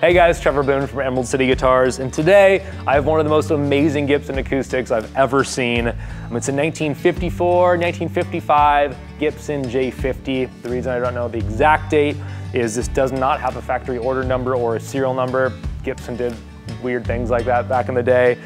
Hey guys, Trevor Boone from Emerald City Guitars, and today I have one of the most amazing Gibson acoustics I've ever seen. Um, it's a 1954, 1955 Gibson J50. The reason I don't know the exact date is this does not have a factory order number or a serial number. Gibson did weird things like that back in the day.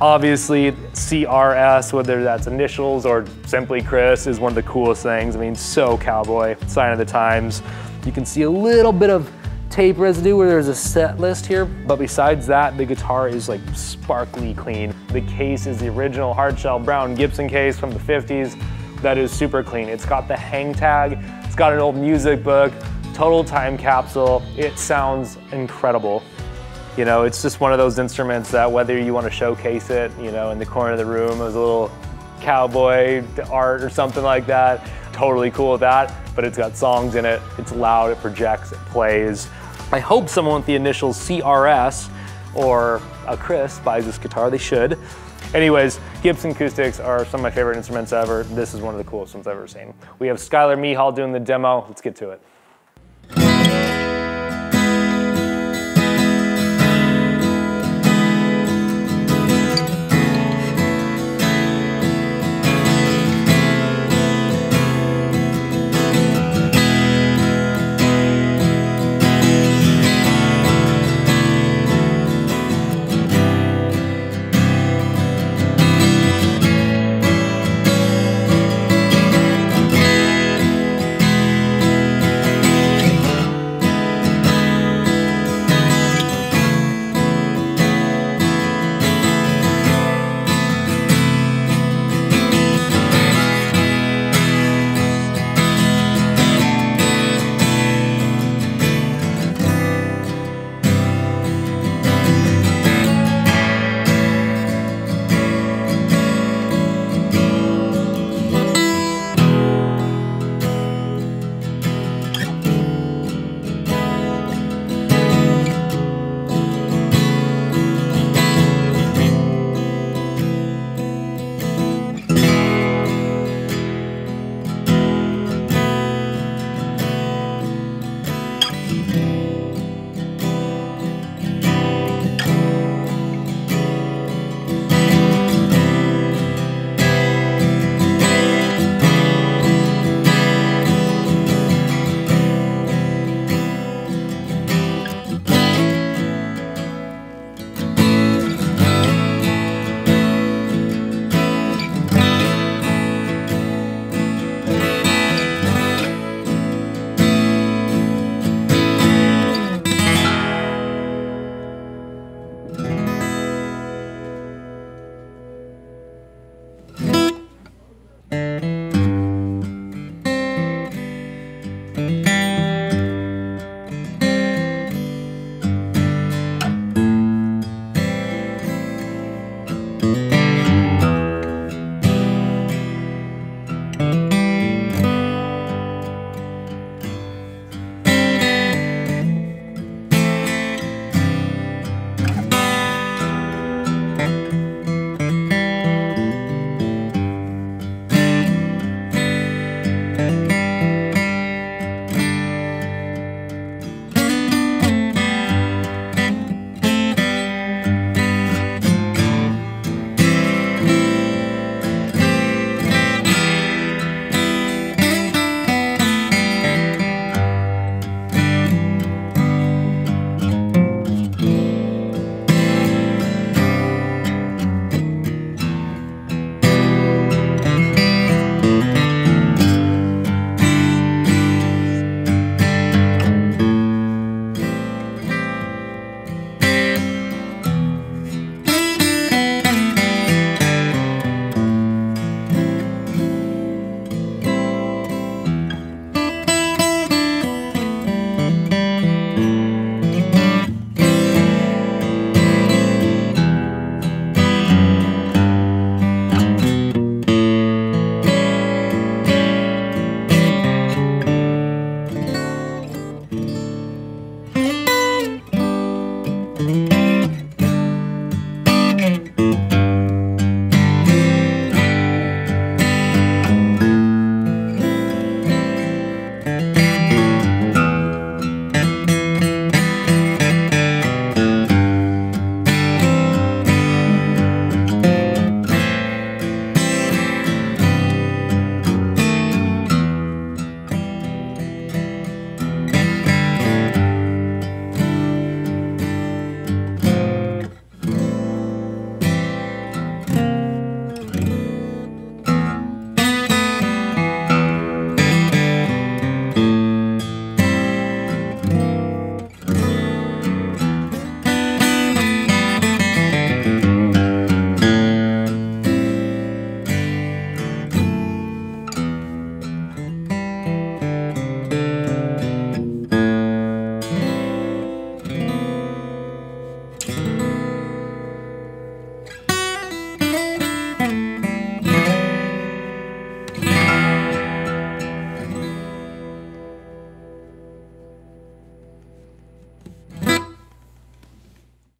Obviously, CRS, whether that's initials or simply Chris, is one of the coolest things. I mean, so cowboy, sign of the times. You can see a little bit of tape residue where there's a set list here, but besides that, the guitar is like sparkly clean. The case is the original hardshell brown Gibson case from the 50s that is super clean. It's got the hang tag, it's got an old music book, total time capsule. It sounds incredible. You know, it's just one of those instruments that whether you want to showcase it, you know, in the corner of the room as a little cowboy art or something like that, totally cool with that, but it's got songs in it, it's loud, it projects, it plays. I hope someone with the initials CRS or a Chris buys this guitar, they should. Anyways, Gibson acoustics are some of my favorite instruments ever. This is one of the coolest ones I've ever seen. We have Skyler Mehal doing the demo. Let's get to it.